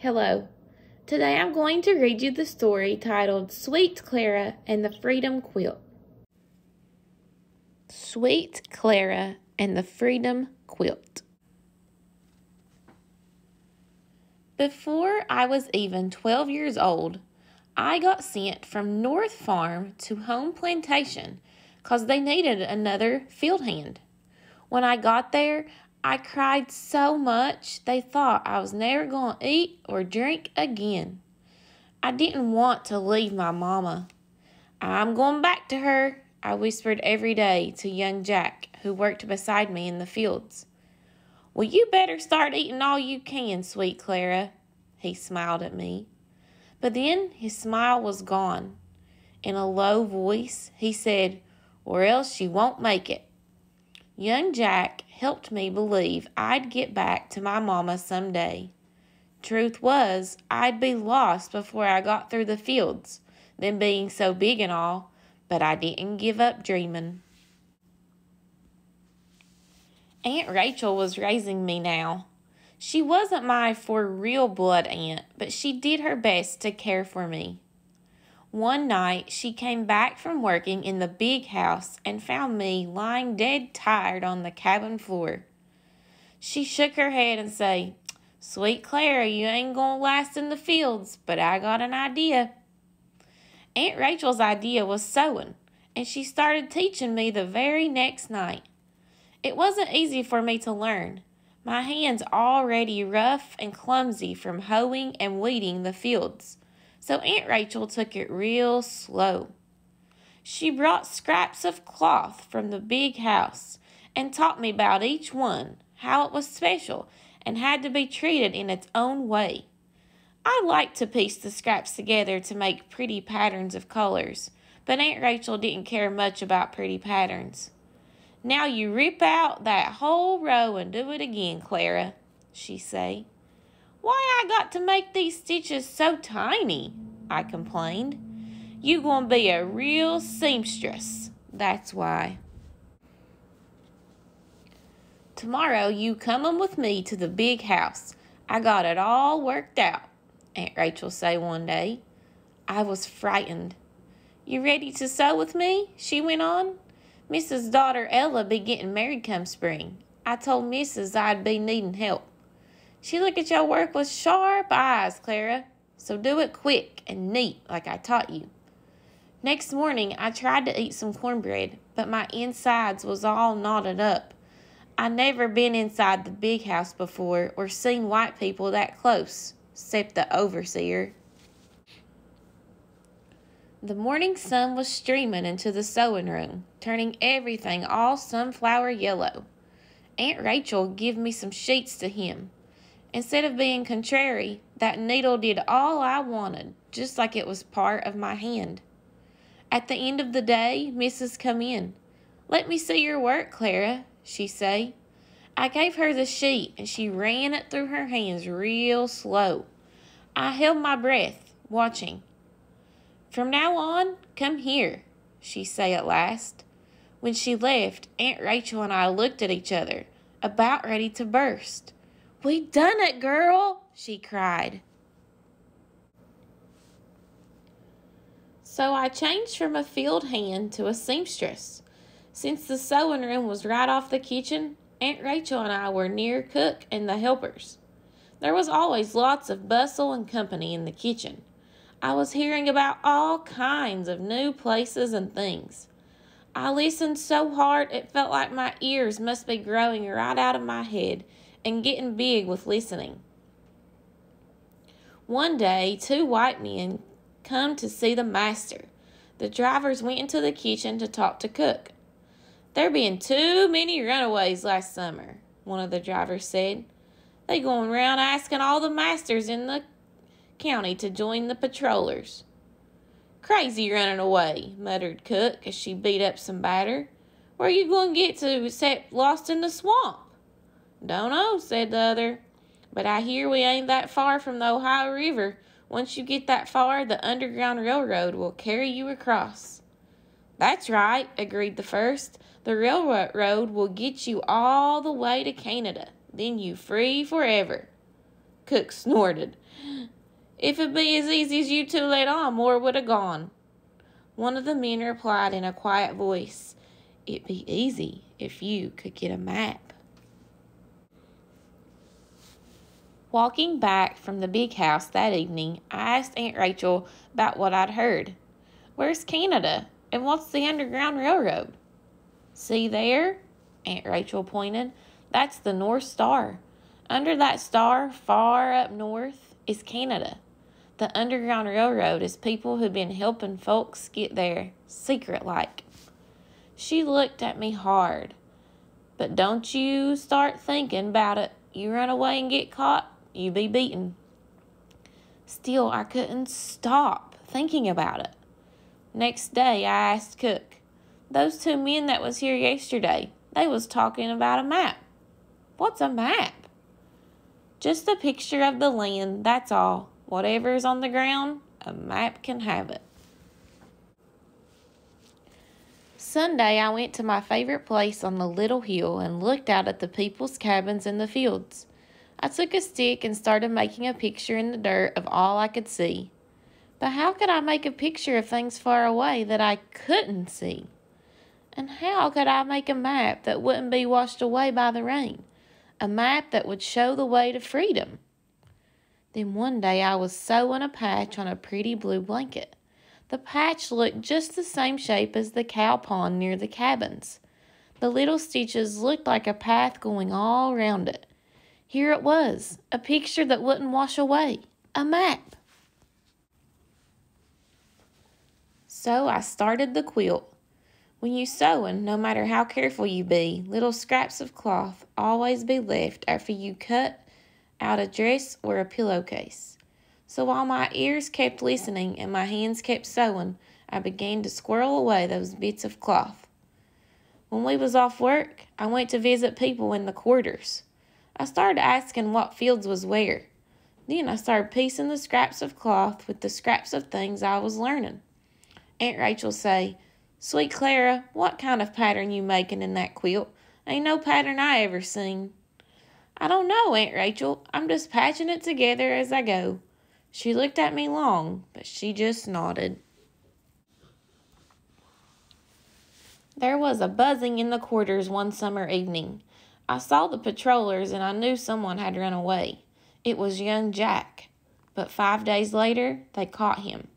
Hello. Today I'm going to read you the story titled Sweet Clara and the Freedom Quilt. Sweet Clara and the Freedom Quilt. Before I was even 12 years old, I got sent from North Farm to Home Plantation because they needed another field hand. When I got there, I cried so much they thought I was never going to eat or drink again. I didn't want to leave my mama. I'm going back to her, I whispered every day to young Jack, who worked beside me in the fields. Well, you better start eating all you can, sweet Clara, he smiled at me. But then his smile was gone. In a low voice, he said, Or else you won't make it. Young Jack helped me believe I'd get back to my mama some day. Truth was, I'd be lost before I got through the fields, them being so big and all, but I didn't give up dreaming. Aunt Rachel was raising me now. She wasn't my for real blood aunt, but she did her best to care for me. One night she came back from working in the big house and found me lying dead tired on the cabin floor. She shook her head and said, Sweet Clara, you ain't gonna last in the fields, but I got an idea. Aunt Rachel's idea was sewing, and she started teaching me the very next night. It wasn't easy for me to learn. My hands already rough and clumsy from hoeing and weeding the fields so Aunt Rachel took it real slow. She brought scraps of cloth from the big house and taught me about each one, how it was special and had to be treated in its own way. I liked to piece the scraps together to make pretty patterns of colors, but Aunt Rachel didn't care much about pretty patterns. Now you rip out that whole row and do it again, Clara, she say. Why I got to make these stitches so tiny? I complained. You gonna be a real seamstress. That's why. Tomorrow you comin' with me to the big house. I got it all worked out, Aunt Rachel say one day. I was frightened. You ready to sew with me? She went on. Mrs. daughter Ella be getting married come spring. I told Mrs. I'd be needing help. She look at your work with sharp eyes, Clara. So do it quick and neat like I taught you. Next morning, I tried to eat some cornbread, but my insides was all knotted up. I never been inside the big house before or seen white people that close, except the overseer. The morning sun was streaming into the sewing room, turning everything all sunflower yellow. Aunt Rachel give me some sheets to hem, Instead of being contrary, that needle did all I wanted, just like it was part of my hand. At the end of the day, Mrs. come in. Let me see your work, Clara, she say. I gave her the sheet, and she ran it through her hands real slow. I held my breath, watching. From now on, come here, she say at last. When she left, Aunt Rachel and I looked at each other, about ready to burst. We done it, girl, she cried. So I changed from a field hand to a seamstress. Since the sewing room was right off the kitchen, Aunt Rachel and I were near cook and the helpers. There was always lots of bustle and company in the kitchen. I was hearing about all kinds of new places and things. I listened so hard it felt like my ears must be growing right out of my head and getting big with listening. One day, two white men come to see the master. The drivers went into the kitchen to talk to cook. There being too many runaways last summer, one of the drivers said. They going round asking all the masters in the county to join the patrollers. Crazy running away, muttered Cook as she beat up some batter. Where you going to get to except lost in the swamp? Don't know, said the other. But I hear we ain't that far from the Ohio River. Once you get that far, the Underground Railroad will carry you across. That's right, agreed the first. The railroad will get you all the way to Canada. Then you free forever. Cook snorted. If it be as easy as you two let on, more would have gone. One of the men replied in a quiet voice, It'd be easy if you could get a map. Walking back from the big house that evening, I asked Aunt Rachel about what I'd heard. Where's Canada? And what's the Underground Railroad? See there? Aunt Rachel pointed. That's the North Star. Under that star, far up north, is Canada. The Underground Railroad is people who've been helping folks get there, secret like. She looked at me hard. But don't you start thinking about it. You run away and get caught, you be beaten. Still, I couldn't stop thinking about it. Next day, I asked Cook, those two men that was here yesterday, they was talking about a map. What's a map? Just a picture of the land, that's all. Whatever's on the ground, a map can have it. Sunday, I went to my favorite place on the little hill and looked out at the people's cabins in the fields. I took a stick and started making a picture in the dirt of all I could see. But how could I make a picture of things far away that I couldn't see? And how could I make a map that wouldn't be washed away by the rain? A map that would show the way to freedom? Then one day I was sewing a patch on a pretty blue blanket. The patch looked just the same shape as the cow pond near the cabins. The little stitches looked like a path going all round it. Here it was, a picture that wouldn't wash away, a map. So I started the quilt. When you sewing, no matter how careful you be, little scraps of cloth always be left after you cut out a dress or a pillowcase. So while my ears kept listening and my hands kept sewing, I began to squirrel away those bits of cloth. When we was off work, I went to visit people in the quarters. I started asking what fields was where. Then I started piecing the scraps of cloth with the scraps of things I was learning. Aunt Rachel say, Sweet Clara, what kind of pattern you making in that quilt? Ain't no pattern I ever seen. I don't know, Aunt Rachel. I'm just patching it together as I go. She looked at me long, but she just nodded. There was a buzzing in the quarters one summer evening. I saw the patrollers and I knew someone had run away. It was young Jack, but five days later they caught him.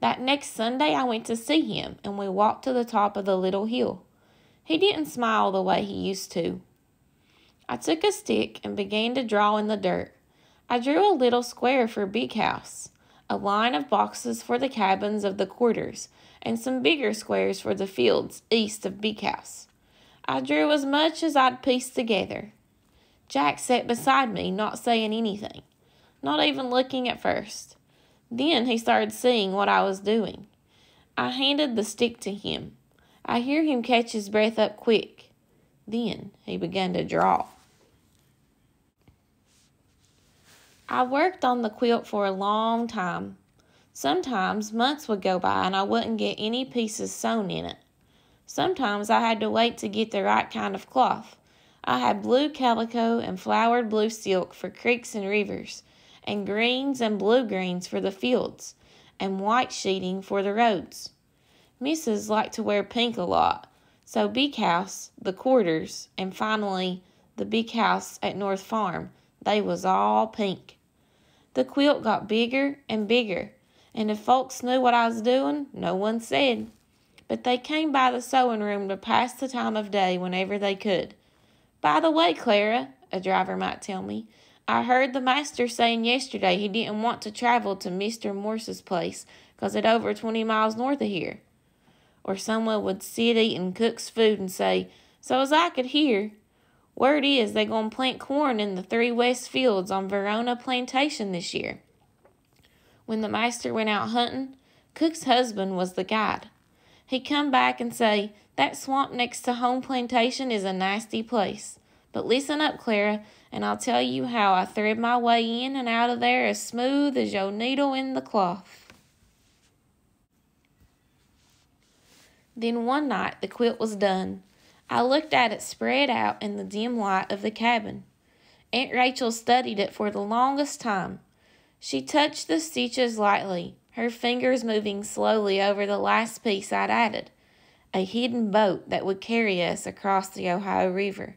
That next Sunday I went to see him and we walked to the top of the little hill. He didn't smile the way he used to. I took a stick and began to draw in the dirt. I drew a little square for Big House, a line of boxes for the cabins of the quarters, and some bigger squares for the fields east of Big House. I drew as much as I'd pieced together. Jack sat beside me, not saying anything, not even looking at first. Then he started seeing what I was doing. I handed the stick to him. I hear him catch his breath up quick. Then he began to draw. I worked on the quilt for a long time. Sometimes months would go by and I wouldn't get any pieces sewn in it. Sometimes I had to wait to get the right kind of cloth. I had blue calico and flowered blue silk for creeks and rivers, and greens and blue greens for the fields, and white sheeting for the roads. Missus liked to wear pink a lot, so Big House, the quarters, and finally the big house at North Farm, they was all pink. The quilt got bigger and bigger, and if folks knew what I was doing, no one said but they came by the sewing room to pass the time of day whenever they could. By the way, Clara, a driver might tell me, I heard the master saying yesterday he didn't want to travel to Mr. Morse's place 'cause it's over 20 miles north of here. Or someone would sit eating cook's food and say, so as I could hear, word is they going to plant corn in the three west fields on Verona Plantation this year. When the master went out hunting, Cook's husband was the guide he'd come back and say, That swamp next to home plantation is a nasty place. But listen up, Clara, and I'll tell you how I thread my way in and out of there as smooth as your needle in the cloth. Then one night the quilt was done. I looked at it spread out in the dim light of the cabin. Aunt Rachel studied it for the longest time. She touched the stitches lightly, her fingers moving slowly over the last piece I'd added a hidden boat that would carry us across the Ohio River.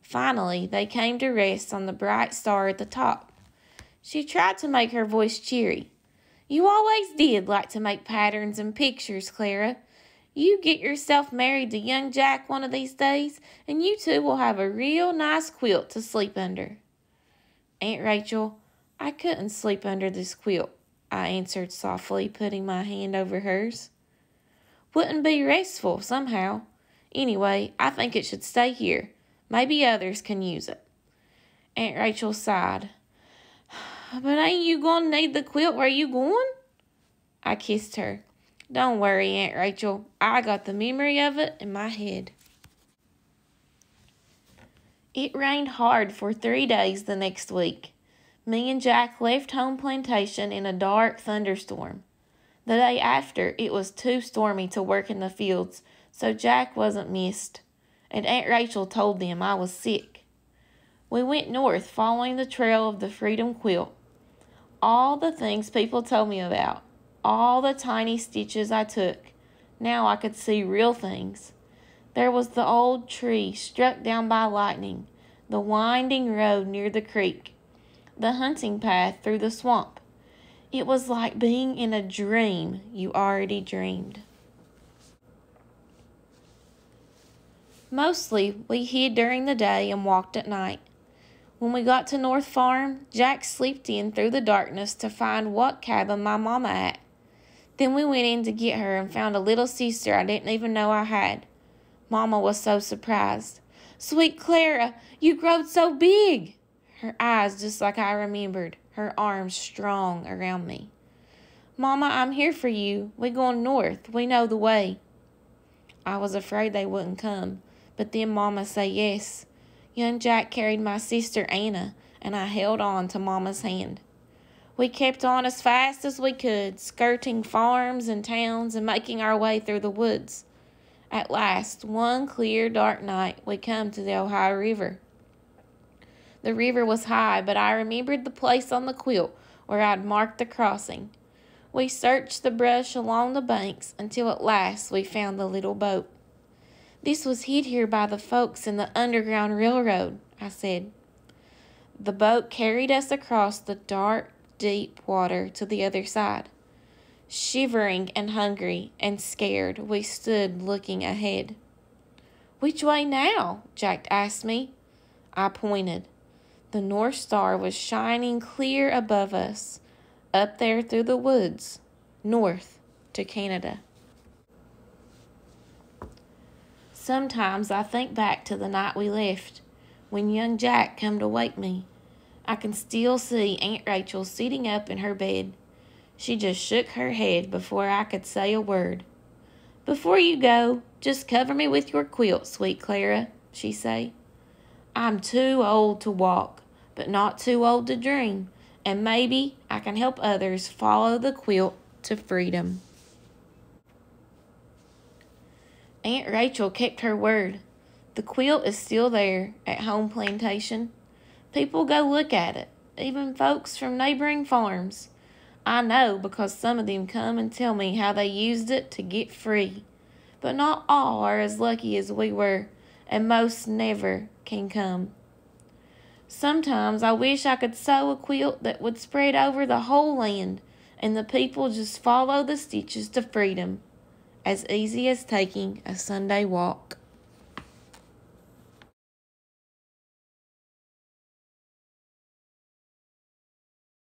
Finally, they came to rest on the bright star at the top. She tried to make her voice cheery. You always did like to make patterns and pictures, Clara. You get yourself married to young Jack one of these days, and you two will have a real nice quilt to sleep under. Aunt Rachel, I couldn't sleep under this quilt, I answered softly, putting my hand over hers. Wouldn't be restful, somehow. Anyway, I think it should stay here. Maybe others can use it. Aunt Rachel sighed. But ain't you going to need the quilt where you going? I kissed her. Don't worry, Aunt Rachel. I got the memory of it in my head. It rained hard for three days the next week. Me and Jack left home plantation in a dark thunderstorm. The day after, it was too stormy to work in the fields, so Jack wasn't missed, and Aunt Rachel told them I was sick. We went north following the trail of the Freedom Quilt. All the things people told me about, all the tiny stitches I took. Now I could see real things. There was the old tree struck down by lightning, the winding road near the creek, the hunting path through the swamp. It was like being in a dream you already dreamed. Mostly, we hid during the day and walked at night. When we got to North Farm, Jack slipped in through the darkness to find what cabin my mama at. Then we went in to get her and found a little sister I didn't even know I had. Mama was so surprised. Sweet Clara, you growed so big. Her eyes just like I remembered, her arms strong around me. Mama, I'm here for you. We going north. We know the way. I was afraid they wouldn't come, but then Mama say yes. Young Jack carried my sister Anna, and I held on to Mama's hand. We kept on as fast as we could, skirting farms and towns and making our way through the woods. At last, one clear, dark night, we come to the Ohio River. The river was high, but I remembered the place on the quilt where I'd marked the crossing. We searched the brush along the banks until at last we found the little boat. This was hid here by the folks in the Underground Railroad, I said. The boat carried us across the dark, deep water to the other side. Shivering and hungry and scared, we stood looking ahead. Which way now? Jack asked me. I pointed. The North Star was shining clear above us, up there through the woods, north to Canada. Sometimes I think back to the night we left, when young Jack come to wake me. I can still see Aunt Rachel sitting up in her bed. She just shook her head before I could say a word. Before you go, just cover me with your quilt, sweet Clara, she say. I'm too old to walk, but not too old to dream, and maybe I can help others follow the quilt to freedom. Aunt Rachel kept her word. The quilt is still there at home plantation. People go look at it, even folks from neighboring farms. I know because some of them come and tell me how they used it to get free. But not all are as lucky as we were, and most never can come. Sometimes I wish I could sew a quilt that would spread over the whole land, and the people just follow the stitches to freedom as easy as taking a Sunday walk.